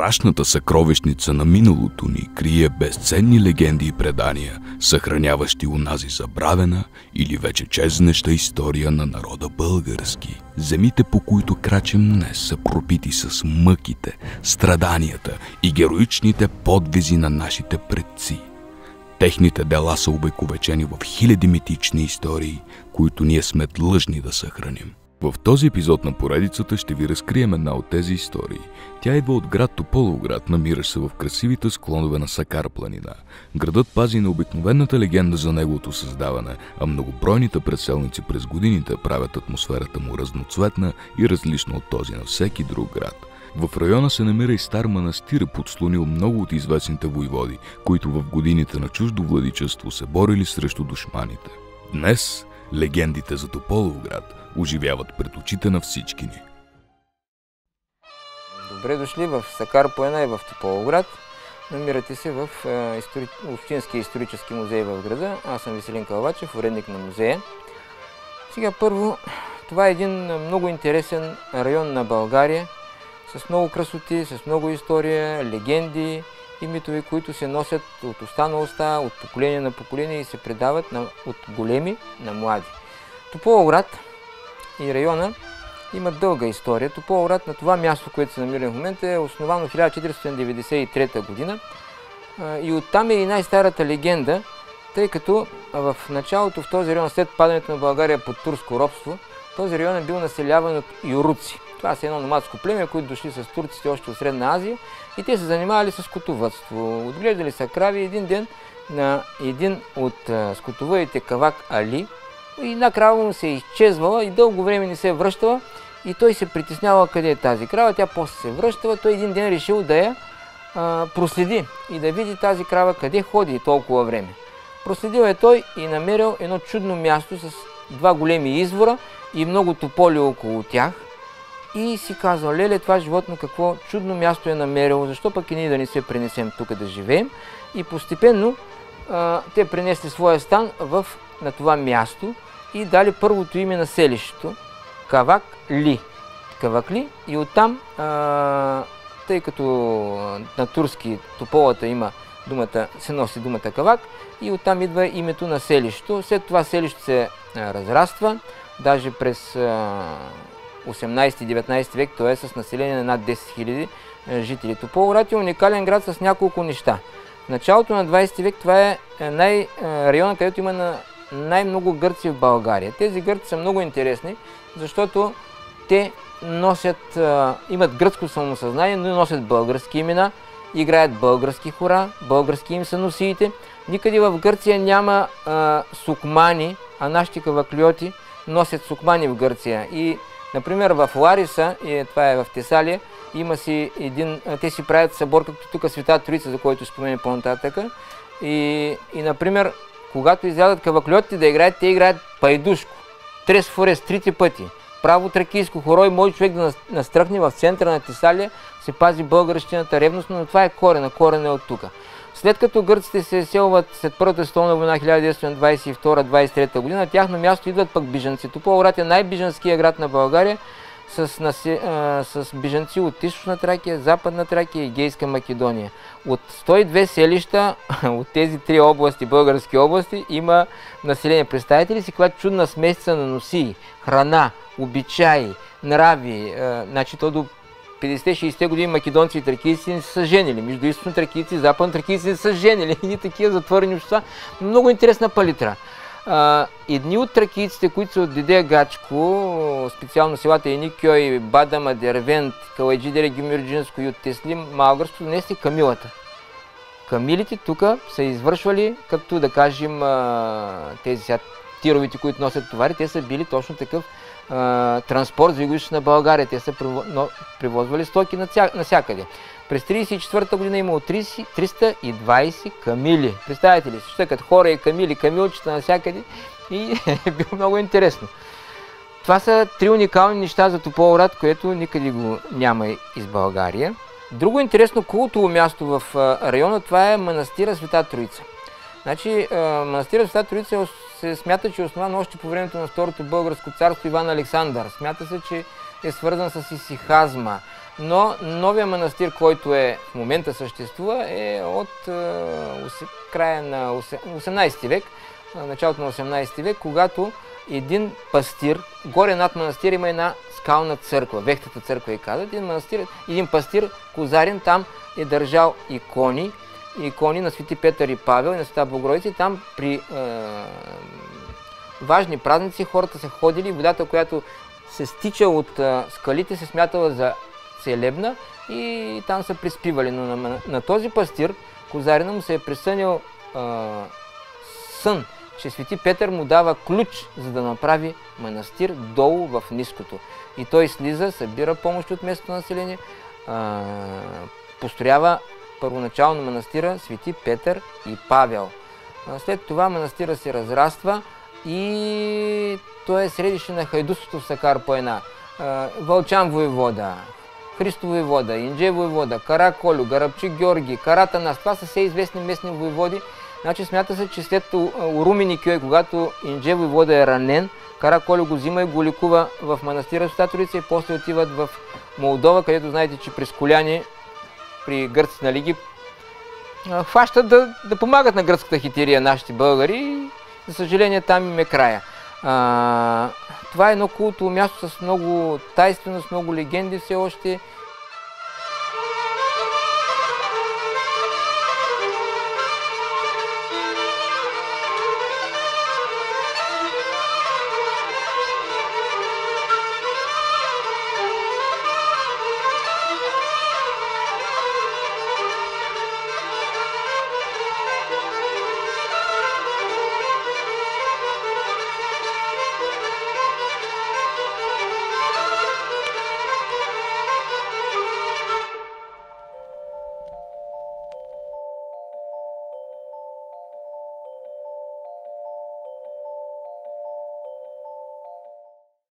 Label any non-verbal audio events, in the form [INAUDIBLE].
Мрачната съкровищница на миналото ни крие безценни легенди и предания, съхраняващи унази забравена или вече чезнеща история на народа български. Земите, по които крачим днес, са пропити с мъките, страданията и героичните подвизи на нашите предци. Техните дела са обековечени в хиляди митични истории, които ние сме длъжни да съхраним. В този епизод на поредицата ще ви разкрием една от тези истории. Тя идва от град Тополовград, намиращ се в красивите склонове на Сакар планина. Градът пази на обикновената легенда за неговото създаване, а многобройните преселници през годините правят атмосферата му разноцветна и различна от този на всеки друг град. В района се намира и стар манастир, подслонил много от известните войводи, които в годините на чуждо владичество се борили срещу душманите. Днес легендите за Тополовград оживяват пред очите на всички ни. Добре дошли в Сакар Поена и в Тополовград. Намирате се в е, истори... Общинския исторически музей в града. Аз съм Веселин Калвачев, уредник на музея. Сега първо, това е един много интересен район на България, с много красоти, с много история, легенди и митови, които се носят от уста на уста, от поколение на поколение и се предават на, от големи на млади. Тополовград и района имат дълга история. Тополовград на това място, което се намира в момента е основано в 1493 година и оттам е и най-старата легенда, тъй като в началото в този район, след падането на България под турско робство, този район е бил населяван от юруци. Това са едно номадско племе, които дошли с турците още от Средна Азия и те се занимавали с скотовътство. Отглеждали са крави един ден на един от скотовъдите Кавак Али, и една крава му се е изчезвала и дълго време не се е връщала и той се притеснява къде е тази крава, тя после се връщала, той един ден решил да я а, проследи и да види тази крава къде ходи толкова време. Проследил е той и намерил едно чудно място с два големи извора и много тополи около тях. И си казал, леле, това животно какво чудно място е намерило, защо пък и ние да не се пренесем тук да живеем. И постепенно а, те принесли своя стан в, на това място и дали първото име на селището Кавак Ли. Кавак Ли и оттам, а, тъй като на турски тополата има думата, се носи думата Кавак и оттам идва името на селището. След това селището се разраства, даже през 18-19 век, т.е. с население на над 10 000 жители. Тополград е уникален град с няколко неща. В началото на 20 век това е, е най-района, където има на най-много гърци в България. Тези гърци са много интересни, защото те носят, имат гръцко самосъзнание, но носят български имена, играят български хора, български им са носиите. Никъде в Гърция няма сукмани, а нашите каваклиоти носят сукмани в Гърция. И, например, в Лариса, и това е в Тесалия, има си един, те си правят събор, както тук Света Троица, за който спомене по-нататък. И, и, например, когато излядат каваклиотите да играят, те играят пайдушко. Трес форест, трите пъти. Право тракийско хоро и може човек да настръхне в центъра на Тесалия, се пази българщината ревностно, но това е корена, корена е от тук. След като гърците се селват след Първата столна война 1922-23 година, тяхно място идват пък бижанци. Тополград е най-бижанския град на България с, насе, а, с бежанци от Източна Тракия, Западна Тракия и Гейска Македония. От 102 селища, [LAUGHS] от тези три области, български области, има население. Представете ли си каква чудна смесица на носии, храна, обичаи, нрави. А, значи то до 50-60 години македонци и тракийци не са женили. Между източно тракийци и западно тракийци не са женили. [LAUGHS] И такива затворени общества. Много интересна палитра. А, едни от тракийците, които са от Диде Гачко, специално селата Еникьой, Бадама, Дервент, Калайджидере, Гюмюрджинско и от Тесли, Малгърско, донесли камилата. Камилите тук са извършвали, като да кажем тези сега тировите, които носят товари, те са били точно такъв а, транспорт за югоизточна България. Те са привозвали стоки навсякъде. През 1934 година е имало 30, 320 камили. Представете ли, ще като хора и камили, камилчета навсякъде и [LAUGHS] е било много интересно. Това са три уникални неща за Тополград, което никъде го няма из България. Друго интересно култово място в района, това е манастира Света Троица. Значи, манастира Света Троица се смята, че е основан още по времето на Второто българско царство Иван Александър. Смята се, че е свързан с исихазма, но новия манастир, който е в момента съществува, е от е, края на 18 век, началото на 18 век, когато един пастир, горе над манастир има една скална църква, вехтата църква и казват, един, манастир, един пастир, козарин, там е държал икони, икони на свети Петър и Павел и на света Богородица. Там при е, важни празници хората са ходили, водата, която се стича от е, скалите, се смятала за целебна и там са приспивали. Но на, на, този пастир, Козарина му се е присънил е, сън, че свети Петър му дава ключ, за да направи манастир долу в ниското. И той слиза, събира помощ от местното население, а, построява първоначално манастира Свети Петър и Павел. А, след това манастира се разраства и той е средище на хайдуството в Сакар по една. А, Вълчан воевода, Христо воевода, Индже воевода, Кара Колю, Гарабчи Георги, Карата Нас. Това са все известни местни воеводи. Значи смята се, че след Урумини Кьой, когато Индже воевода е ранен, Кара Колю го взима и го ликува в манастира Статорица и после отиват в Молдова, където знаете, че през коляни при гърците на лиги хващат да, да помагат на гръцката хитерия нашите българи и за съжаление там им е края. А, това е едно култово място с много тайственост, много легенди все още.